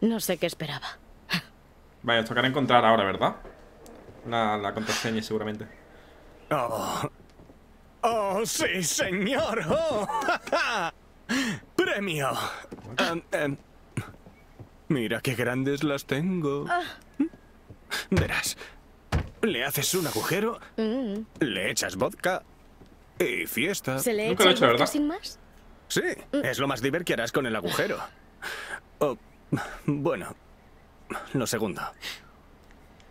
No sé qué esperaba. Vaya, os tocará encontrar ahora, ¿verdad? La, la contraseña, seguramente. Oh. Oh, sí, señor. Oh. Premio. Em, em, mira qué grandes las tengo. Verás. Le haces un agujero, Mm, le echas vodka y fiesta. ¿Se le Nunca echa lo he el hecho, vodka ¿verdad? sin más? Sí, es lo más divertido que harás con el agujero. Oh, bueno, lo segundo.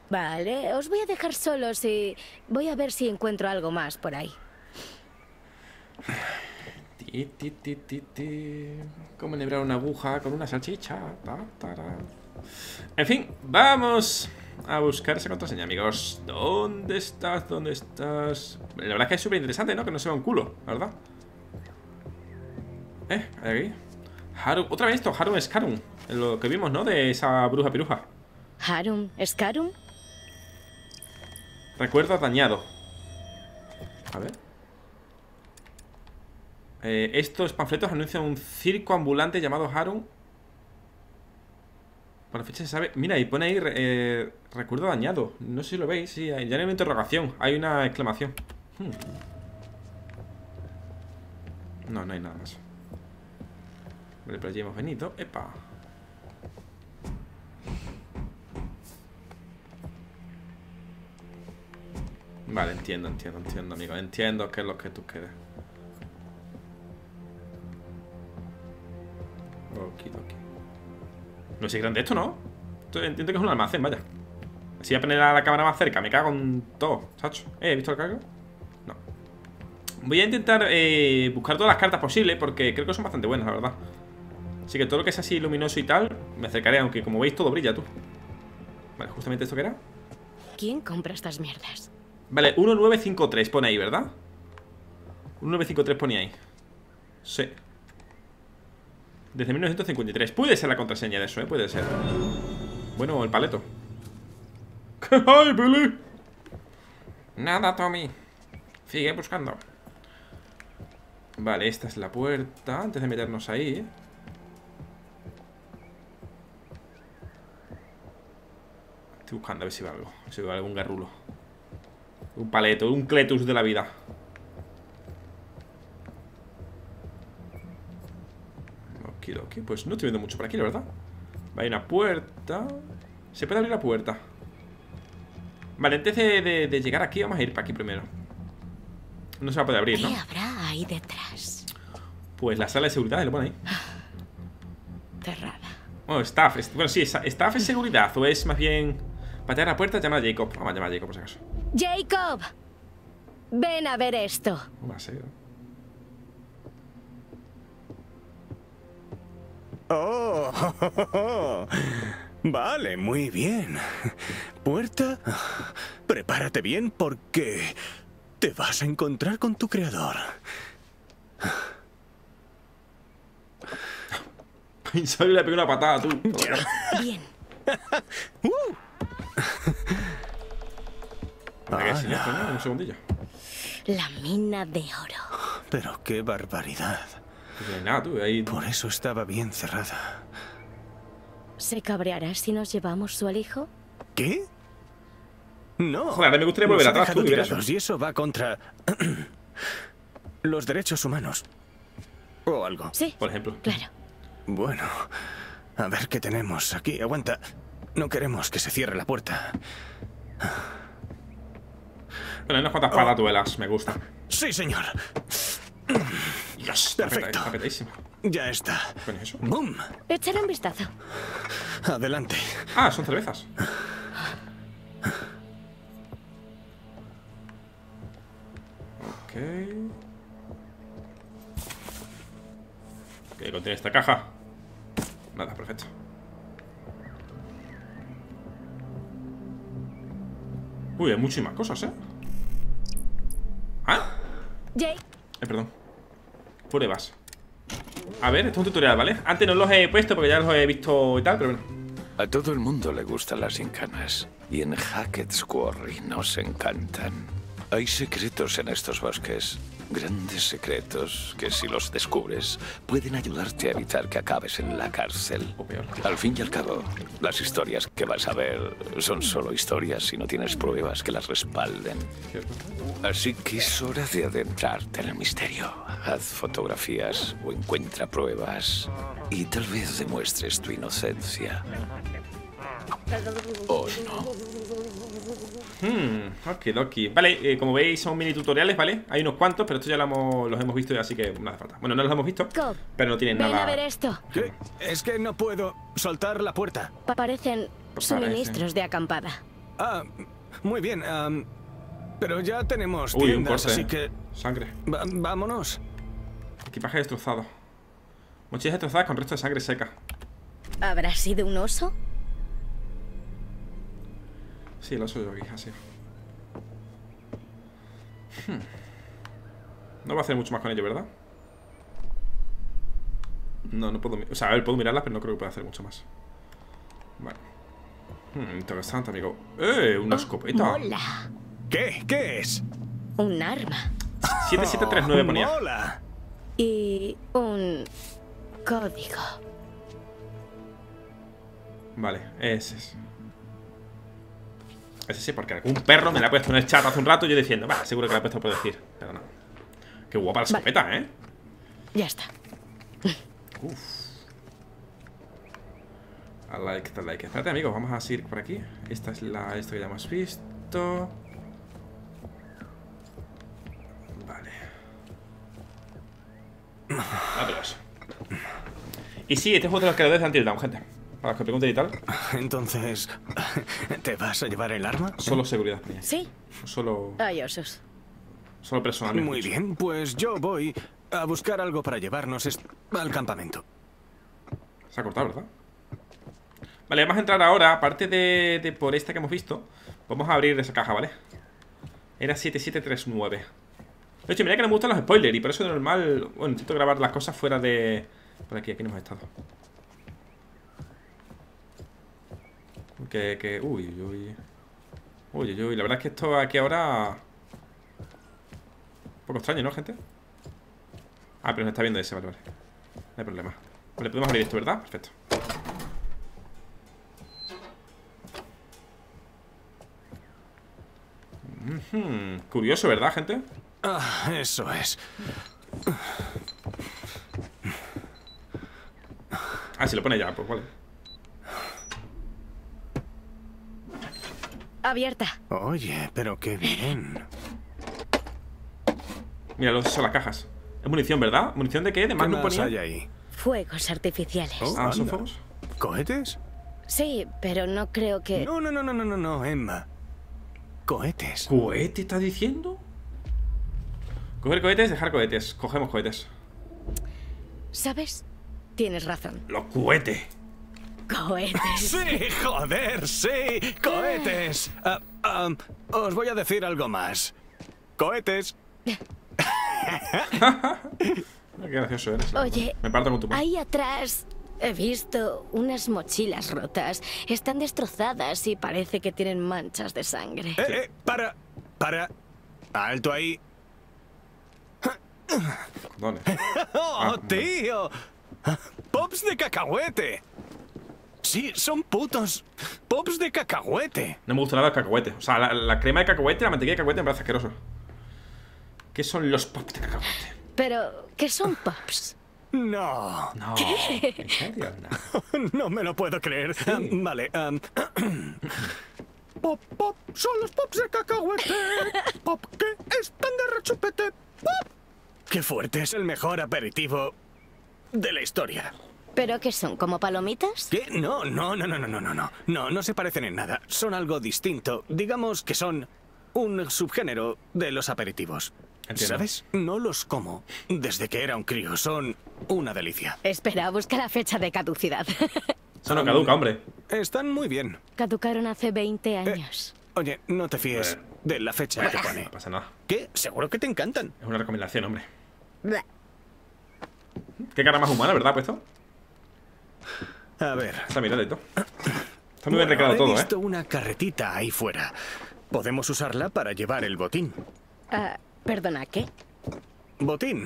Vale, os voy a dejar solos y voy a ver si encuentro algo más por ahí. Ti, ti, ti. Como enhebrar una aguja con una salchicha. Ta. En fin, vamos a buscar esa contraseña, amigos. ¿Dónde estás? ¿Dónde estás? La verdad es que es súper interesante, ¿no? Que no se vea un culo, verdad. Eh, aquí. Haru, otra vez esto, Harum Scarum. Lo que vimos, ¿no? De esa bruja piruja. Harum, Scarum. Recuerdo dañado. A ver. Eh, estos panfletos anuncian un circo ambulante llamado Harum. Por la fecha se sabe. Mira, y pone ahí eh, recuerdo dañado. No sé si lo veis. Sí, ya no hay una interrogación. Hay una exclamación. Hmm. No, no hay nada más. Vale, pero allí hemos venido. ¡Epa! Vale, entiendo, entiendo, entiendo, amigo. Entiendo qué es lo que tú quieres. Okidoki. No es grande esto, ¿no? Esto entiendo que es un almacén, vaya. Si voy a poner la, la cámara más cerca, me cago en todo, chacho. ¿Eh? ¿He visto el cargo? No. Voy a intentar eh, buscar todas las cartas posibles porque creo que son bastante buenas, la verdad. Así que todo lo que es así luminoso y tal, me acercaré, aunque como veis todo brilla, tú. Vale, justamente esto que era. ¿Quién compra estas mierdas? Vale, 1953 pone ahí, ¿verdad? 1953 pone ahí. Sí. Desde 1953. Puede ser la contraseña de eso, ¿eh? Puede ser. Bueno, el paleto. ¡Ay, Billy! Nada, Tommy. Sigue buscando. Vale, esta es la puerta. Antes de meternos ahí. Estoy buscando a ver si veo algo. Si veo algún garrulo. Un paleto, un cletus de la vida. Pues no estoy viendo mucho por aquí, la verdad. Hay una puerta. ¿Se puede abrir la puerta? Vale, antes de, de, de llegar aquí, vamos a ir para aquí primero. No se va a poder abrir, ¿no? ¿Qué habrá ahí detrás? Pues la sala de seguridad, lo pone ahí. Cerrada. Bueno, staff. es- Bueno, sí, staff es seguridad. O es más bien. Patear la puerta, llama a Jacob. Vamos a llamar a Jacob, por si acaso. Jacob, ven a ver esto. Va a ser. Oh, vale, muy bien. Puerta, prepárate bien porque te vas a encontrar con tu creador. Que le pegué una patada, tú. Bien. ¿no? Un segundillo. La mina de oro. Pero qué barbaridad. Pues nada, tú. Ahí. Por eso estaba bien cerrada. ¿Se cabreará si nos llevamos su alijo? ¿Qué? No. Joder, me gustaría volver atrás, tú, tirados, eso. y eso va contra los derechos humanos. O algo. Sí, Por ejemplo. claro. Bueno, a ver qué tenemos aquí. Aguanta. No queremos que se cierre la puerta. Bueno, hay unas cuantas patatuelas, me gusta. Sí, señor. Perfecto. Ya está. ¿Qué es eso? ¡Bum! Echaré un vistazo. Adelante. Ah, son cervezas. Ok. ¿Qué contiene esta caja? Nada, perfecto. Uy, hay muchísimas cosas, ¿eh? Ah, Jake, eh, perdón. Pruebas. A ver, esto es un tutorial, ¿vale? Antes no los he puesto porque ya los he visto y tal, pero bueno. A todo el mundo le gustan las incanas. Y en Hackett's Quarry nos encantan. Hay secretos en estos bosques. Grandes secretos que si los descubres pueden ayudarte a evitar que acabes en la cárcel. Al fin y al cabo, las historias que vas a ver son solo historias si no tienes pruebas que las respalden. Así que es hora de adentrarte en el misterio. Haz fotografías o encuentra pruebas y tal vez demuestres tu inocencia. O no. Hmm, okidoki. Vale, eh, como veis son mini tutoriales, ¿vale? Hay unos cuantos, pero estos ya lo hemos- los hemos visto ya, así que no hace falta. Bueno, no los hemos visto, Cobb, pero no tienen ven nada. a ver esto. ¿Qué? Es que no puedo soltar la puerta. Pa- Parecen Pues suministros de acampada. Ah, muy bien. am, pero ya tenemos Uy, un tiendas, corte. así eh. que Sangre. va- vámonos. Equipaje destrozado. Mochilas destrozadas con resto de sangre seca. ¿Habrá sido un oso? Sí, lo soy yo aquí, así. Hmm. No va a hacer mucho más con ello, ¿verdad? No, no puedo... O sea, a ver, puedo mirarlas, pero no creo que pueda hacer mucho más. Vale. Hmm, interesante, amigo. ¡Eh! Una escopeta. Mola. ¿Qué? ¿Qué es? Un arma. 7739 ponía. ¡Mola! Y un código. Vale, ese es. Ese sí, porque algún perro me la ha puesto en el chat hace un rato yo diciendo, va, seguro que la ha puesto por decir. Pero no. Qué guapa la Vale. escopeta, ¿eh? Ya está. I like, I like. Espérate, amigos, vamos a seguir por aquí. Esta es la esto que ya hemos visto. Vale. Vámonos. Y sí, este juego es de los creadores de Until Dawn, gente. Para los que pregunten y tal. Entonces, ¿te vas a llevar el arma? Solo seguridad. Sí, Solo, hay osos. solo personal. Muy bien, pues yo voy a buscar algo para llevarnos al campamento. Se ha cortado, ¿verdad? Vale, vamos a entrar ahora, aparte de, de por esta que hemos visto, vamos a abrir esa caja, ¿vale? Era 7739. De hecho, mira que no me gustan los spoilers y por eso de normal, bueno, intento grabar las cosas fuera de... Por aquí, aquí no hemos estado. Que, que... Uy, uy. Uy, uy, uy. La verdad es que esto aquí ahora... Un poco extraño, ¿no, gente? Ah, pero nos está viendo ese, vale, vale. No hay problema. Vale, podemos abrir esto, ¿verdad? Perfecto. Curioso, ¿verdad, gente? Ah, eso es. Ah, si lo pone ya, pues vale. Abierta. Oye, pero qué bien. Mira, los son las cajas. Es munición, ¿verdad? ¿Munición de qué? ¿De ¿Qué Magnum más ponía? hay ahí? Fuegos artificiales. Oh, Ah, ¿son anda. fuegos? ¿Cohetes? Sí, pero no creo que... No, no, no, no, no, no, no, Emma. Cohetes. ¿Cohete estás diciendo? Coger cohetes, dejar cohetes. Cogemos cohetes. ¿Sabes? Tienes razón. Los cohetes. Cohetes. Sí, joder, sí, cohetes. Ah, ah, os voy a decir algo más. Cohetes. Qué gracioso eres. Oye. Me parto con tu mano. Ahí atrás he visto unas mochilas rotas. Están destrozadas y parece que tienen manchas de sangre. Eh, eh, para, para. Alto ahí. ¿Dónde? ¡Oh, como- tío! ¡Pops de cacahuete! Sí, son putos. Pops de cacahuete. No me gusta nada el cacahuete. O sea, la, la crema de cacahuete, la mantequilla de cacahuete me parece asqueroso. ¿Qué son los pops de cacahuete? Pero, ¿qué son pops? No. No. ¿Qué? ¿En serio? No. No me lo puedo creer. Ah, vale. am, pop, pop, son los pops de cacahuete. Pop, que están de rechupete. Pop. Qué fuerte, es el mejor aperitivo de la historia. ¿Pero qué son? ¿Como palomitas? ¿Qué? No, no, no, no, no, no, no, no. No, no se parecen en nada. Son algo distinto. Digamos que son un subgénero de los aperitivos. Entiendo. ¿Sabes? No los como desde que era un crío. Son una delicia. Espera, busca la fecha de caducidad. Eso no caduca, hombre. Están muy bien. Caducaron hace 20 años. Oye, no te fíes de la fecha que pone. No pasa nada. ¿Qué? Seguro que te encantan. Es una recomendación, hombre. Qué cara más humana, ¿verdad, puesto? A ver. Está miradito. Está muy bien recreado he todo, ¿eh? visto una carretita ahí fuera. Podemos usarla para llevar el botín. Ah, Perdona, ¿qué? Botín.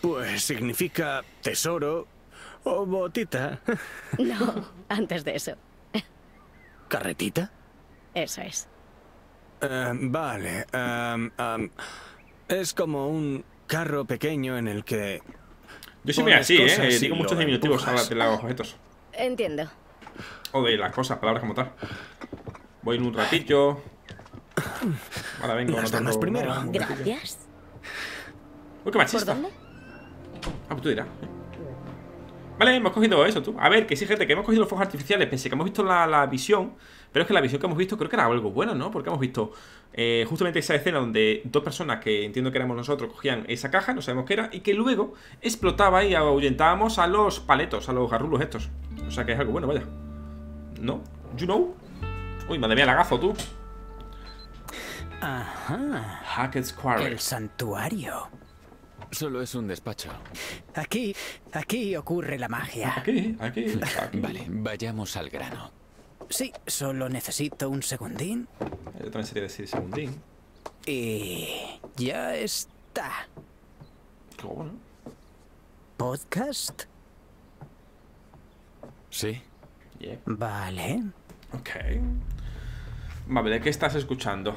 Pues significa tesoro o botita. No, antes de eso. ¿Carretita? Eso es. Eh, vale. em, es como un carro pequeño en el que... Yo pones así, cosas ¿eh? Digo muchos diminutivos a la- empujas. de los objetos. Entiendo. O de las cosas, palabras como tal. Voy en un ratillo. Ahora vengo. Las damas primero. Gracias. Uy, qué ¿Por machista. dónde? Ah, pues tú dirás. Vale, hemos cogido eso, tú. A ver, que sí, gente, que hemos cogido los fuegos artificiales. Pensé que hemos visto la, la visión, pero es que la visión que hemos visto creo que era algo bueno, ¿no? Porque hemos visto eh, justamente esa escena donde dos personas que entiendo que éramos nosotros cogían esa caja, no sabemos qué era, y que luego explotaba y ahuyentábamos a los paletos, a los garrulos estos. O sea que es algo bueno, vaya. ¿No? ¿You know? Uy, madre mía, lagazo, tú. Ajá. Hackett's Quarry. El santuario. Solo es un despacho. Aquí, aquí ocurre la magia. Aquí, aquí, aquí. Vale, vayamos al grano. Sí, solo necesito un segundín. Yo también sería decir segundín. Y ya está. Qué bueno. ¿Podcast? Sí. Yeah. Vale. Ok. Vale, ¿de qué estás escuchando?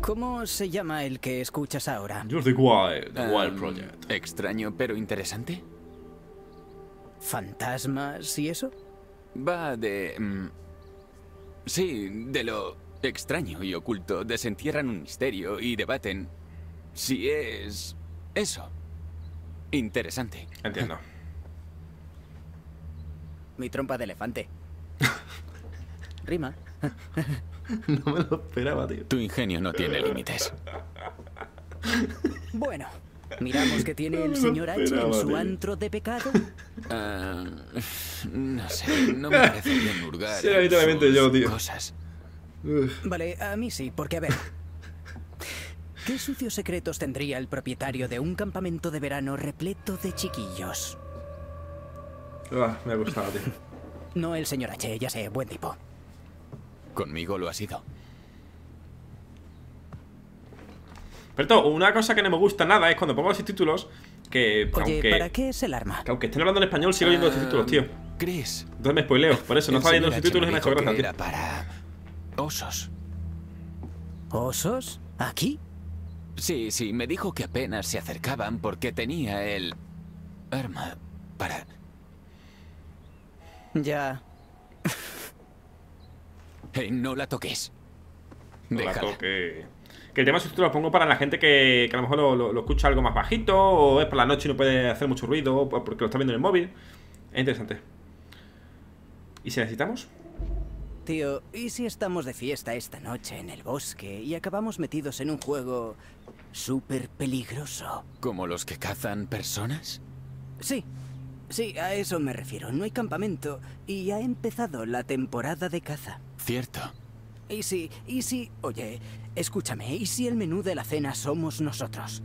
¿Cómo se llama el que escuchas ahora? You're the Wild, the Wild Em, Project. Extraño pero interesante. ¿Fantasmas y eso? Va de... mm, sí, de lo extraño y oculto. Desentierran un misterio y debaten si es... eso. Interesante. Entiendo. Mi trompa de elefante. Rima. no me lo esperaba, tío. Tu ingenio no tiene límites. Bueno, miramos que tiene el señor H en su antro de pecado. Ah, no sé, no me parece bien hurgar. Sí, en literalmente yo, tío. Cosas. Vale, a mí sí, porque a ver. ¿Qué sucios secretos tendría el propietario de un campamento de verano repleto de chiquillos? Ah, me ha gustado, tío. No el señor H, ya sé, buen tipo. Conmigo lo ha sido. Pero una cosa que no me gusta nada es cuando pongo los subtítulos que Oye, aunque, ¿para qué es el arma? que aunque estén hablando en español sigo oyendo los Ah, subtítulos, tío. Chris. Entonces me spoileo, por eso no estaba viendo los subtítulos y me ha hecho gracia, tío. para osos. ¿Osos? ¿Aquí? Sí, sí, me dijo que apenas se acercaban porque tenía el arma para... Ya. Hey, no la toques. Déjala. Rato que... que el tema de subtítulos lo pongo para la gente que, que a lo mejor lo, lo- lo escucha algo más bajito o es por la noche y no puede hacer mucho ruido o porque lo está viendo en el móvil. Es interesante. ¿Y si necesitamos? Tío, ¿y si estamos de fiesta esta noche en el bosque y acabamos metidos en un juego súper peligroso? ¿Como los que cazan personas? Sí, sí, a eso me refiero. No hay campamento y ha empezado la temporada de caza. Cierto. Y si, y si, oye, escúchame, ¿y si el menú de la cena somos nosotros?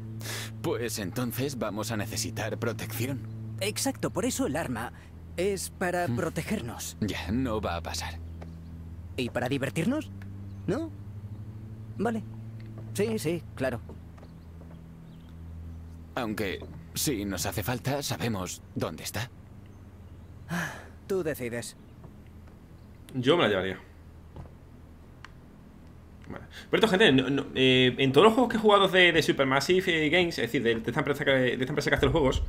Pues entonces vamos a necesitar protección. Exacto, por eso el arma es para protegernos. Ya, no va a pasar. ¿Y para divertirnos? ¿No? Vale. Sí, sí, claro. Aunque, si nos hace falta, sabemos dónde está. Tú decides. Yo me la llevaría. Vale. Pero esto, gente, no- no, eh, en todos los juegos que he jugado de, de Supermassive eh, Games, es decir, de, de esta empresa que, de esta empresa que hace los juegos,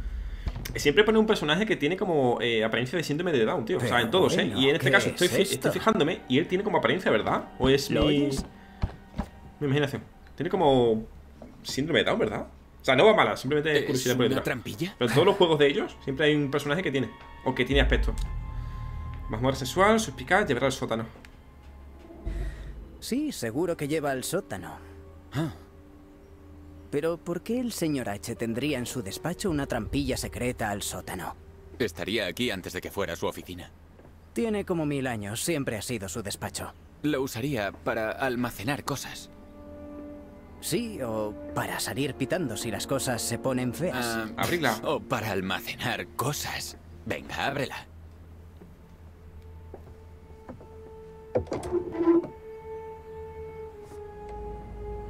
siempre pone un personaje que tiene como eh, apariencia de síndrome de Down, tío. o sea, en todos, ¿eh? Y en este ¿qué caso es estoy, fi- esto? estoy fijándome y él tiene como apariencia, ¿verdad? ¿O es ¿Lo mi, oyes? mi imaginación? Tiene como síndrome de Down, ¿verdad? O sea, no va mala, simplemente ¿Es curiosidad por detrás. trampilla? Pero en todos los juegos de ellos siempre hay un personaje que tiene. O que tiene aspecto. Mazmorra sexual, suspicaz, llevar al sótano. Sí, seguro que lleva al sótano. Ah, Pero ¿por qué el señor H tendría en su despacho una trampilla secreta al sótano? estaría aquí antes de que fuera su oficina. Tiene como mil años, siempre ha sido su despacho. Lo usaría para almacenar cosas. Sí, o para salir pitando si las cosas se ponen feas. Ah, Abrirla. O para almacenar cosas. Venga, ábrela.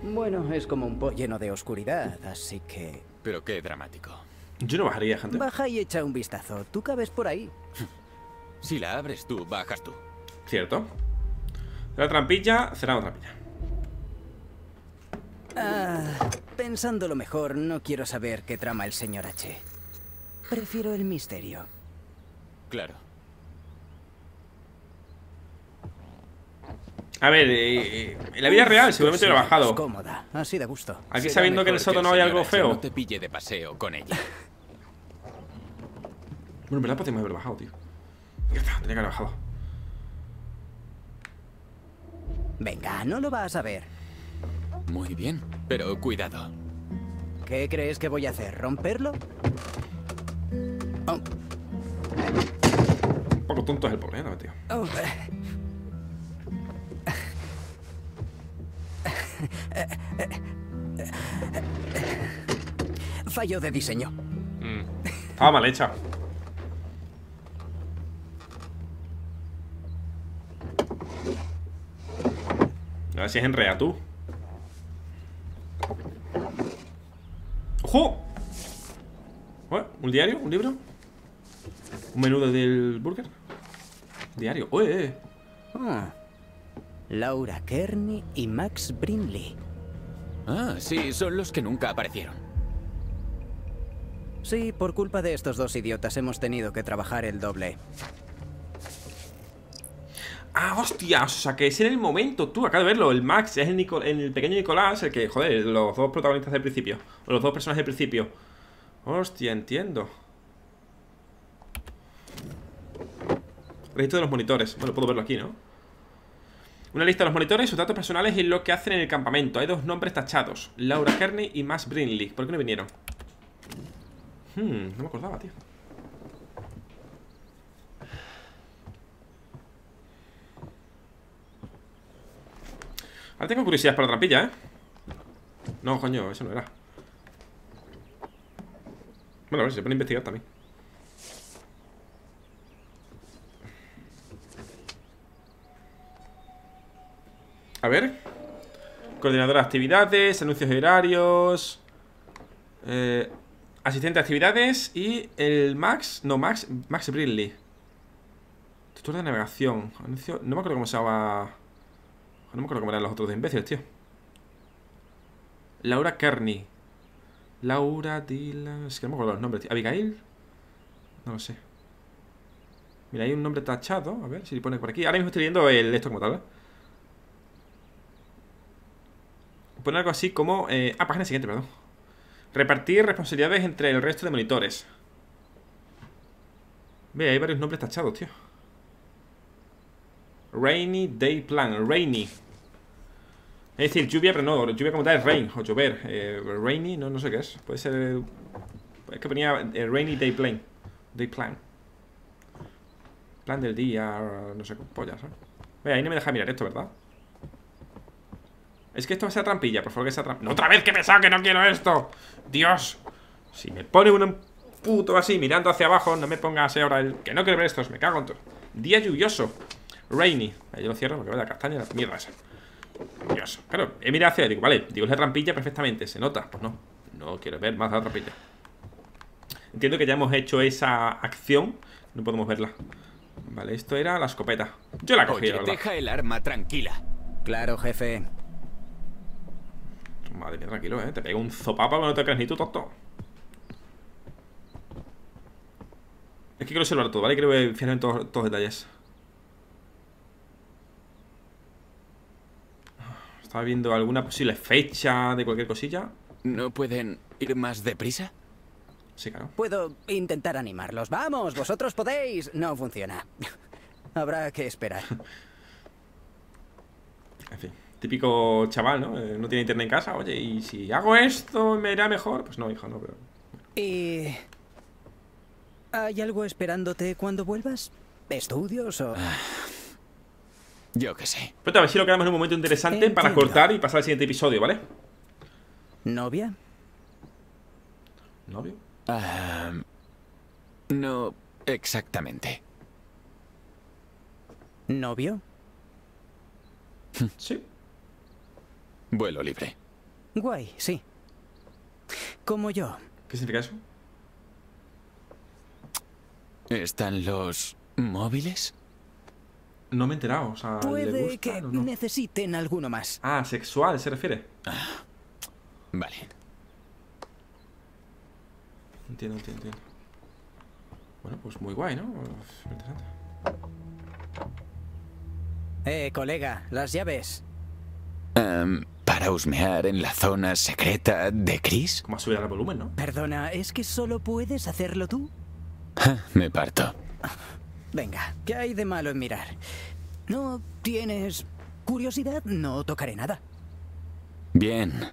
Bueno, es como un po lleno de oscuridad, así que... Pero qué dramático. Yo no bajaría, gente. Baja y echa un vistazo. Tú cabes por ahí. Si la abres tú, bajas tú. Cierto. La trampilla, será una trampilla. Ah, pensándolo mejor, no quiero saber qué trama el señor H. Prefiero el misterio. Claro. A ver, eh, eh, en la vida real seguramente lo he bajado. Cómoda, así de gusto. Aquí Será sabiendo que en el sótano hay algo feo. No te pille de paseo con ella. Bueno, en verdad podríamos haber bajado, tío. Ya está, tenía que haber bajado. Venga, no lo vas a ver. Muy bien, pero cuidado. ¿Qué crees que voy a hacer? ¿Romperlo? Oh, Un poco tonto es el problema, tío. oh, Fallo de diseño. Mm. Estaba mal hecha. A ver si es en rea tú. ¡Ojo! ¿Un diario? ¿Un libro? ¿Un menú del burger? Diario. ¡Oye! eh! Ah. Laura Kearney y Max Brinley. Ah, sí, son los que nunca aparecieron. Sí, por culpa de estos dos idiotas hemos tenido que trabajar el doble. Ah, hostia, o sea que es en el momento, tú, acabas de verlo, el Max es el, Nico- el pequeño Nicolás, el que, joder, los dos protagonistas del principio, o los dos personajes del principio. Hostia, entiendo. Registro de los monitores, bueno, puedo verlo aquí, ¿no? Una lista de los monitores, sus datos personales y lo que hacen en el campamento. Hay dos nombres tachados, Laura Kearney y Max Brinley. ¿Por qué no vinieron? Hmm, no me acordaba, tío. Ahora tengo curiosidad para la trampilla, ¿eh? No, coño, eso no era. Bueno, a ver, se pone a investigar también. A ver. Coordinadora de actividades, anuncios horarios. Eh, asistente de actividades y el Max. No, Max. Max Brinley. Tutor de navegación. Anuncio, no me acuerdo cómo se llama. No me acuerdo cómo eran los otros imbéciles, tío. Laura Kearney. Laura Dylan. Es que no me acuerdo los nombres, tío. Abigail. No lo sé. Mira, hay un nombre tachado. A ver si le pone por aquí. Ahora mismo estoy viendo el esto como tal, ¿eh? Pone algo así como. eh, ah, página siguiente, perdón. Repartir responsabilidades entre el resto de monitores. Ve, hay varios nombres tachados, tío. Rainy Day Plan. Rainy. Es decir, lluvia, pero no, lluvia como tal es rain o llover. Eh, rainy, no, no sé qué es. Puede ser. Es que ponía eh, Rainy Day Plan. Day Plan. Plan del día, no sé, pollas, ¿eh? Ve, ahí no me deja mirar esto, ¿verdad? Es que esto va a ser trampilla, por favor que sea trampilla. ¡No, otra vez que he pensado que no quiero esto! ¡Dios! Si me pone un puto así mirando hacia abajo, no me pongas ahora el. Que no quiero ver estos, me cago en todo. Día lluvioso. Rainy. Ahí yo lo cierro porque vaya castaña la mierda esa. Dios. Claro, he mirado hacia digo, vale, digo, es la trampilla perfectamente, se nota. Pues no, no quiero ver más la trampilla. Entiendo que ya hemos hecho esa acción. No podemos verla. Vale, esto era la escopeta. Yo la cogí, Oye, la deja el arma tranquila. Claro, jefe. Madre mía, tranquilo, eh. Te pego un zopapa cuando no te crees ni tú, tonto. Es que quiero observar todo, ¿vale? Quiero fijarme en todos, todos los detalles. Estaba viendo alguna posible fecha de cualquier cosilla. ¿No pueden ir más deprisa? Sí, claro. Puedo intentar animarlos. Vamos, vosotros podéis. No funciona. Habrá que esperar. En fin, típico chaval, ¿no? Eh, no tiene internet en casa. Oye, y si hago esto, me irá mejor. Pues no, hijo, no, pero. ¿Y hay algo esperándote cuando vuelvas? ¿Estudios o...? Yo qué sé. Pero a ver si lo quedamos en un momento interesante para cortar y pasar al siguiente episodio, ¿vale? ¿Novia? ¿Novio? Ah, no exactamente. ¿Novio? Sí. Vuelo libre. Guay, sí. Como yo. ¿Qué significa eso? ¿Están los móviles? No me he enterado, o sea, ¿le Puede gustan que o no? necesiten alguno más. Ah, sexual, se refiere. Vale. Entiendo, entiendo, entiendo. Bueno, pues muy guay, ¿no? Interesante. Eh, colega, las llaves. Em, ¿Para husmear en la zona secreta de Chris? ¿Cómo subir el volumen, no? Perdona, ¿es que solo puedes hacerlo tú? Me parto. Venga, ¿qué hay de malo en mirar? ¿No tienes curiosidad? No tocaré nada. Bien.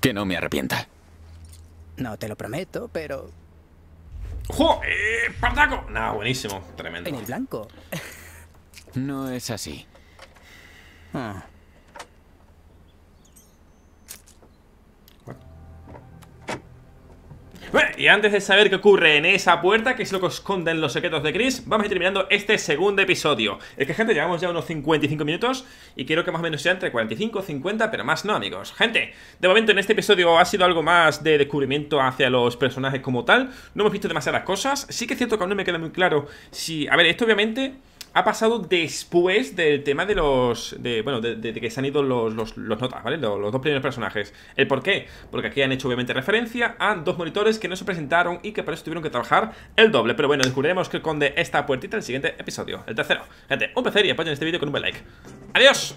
Que no me arrepienta. No te lo prometo, pero ¡Jo! ¡Eh! ¡Partaco! Nah, buenísimo. Tremendo. en el blanco. No es así. Ah, Bueno, y antes de saber qué ocurre en esa puerta, que es lo que esconden los secretos de Chris, vamos a ir terminando este segundo episodio. Es que, gente, llevamos ya unos 55 minutos y quiero que más o menos sea entre 45 50, pero más no, amigos. Gente, de momento en este episodio ha sido algo más de descubrimiento hacia los personajes como tal. No hemos visto demasiadas cosas. Sí que es cierto que aún no me queda muy claro si... A ver, esto obviamente ha pasado después del tema de los. De, bueno, de, que se han ido los, los, notas, ¿vale? Los, dos primeros personajes. ¿El por qué? Porque aquí han hecho obviamente referencia a dos monitores que no se presentaron y que por eso tuvieron que trabajar el doble. Pero bueno, descubriremos que conde esta puertita en el siguiente episodio, el tercero. Gente, un placer y apoyen este vídeo con un buen like. ¡Adiós!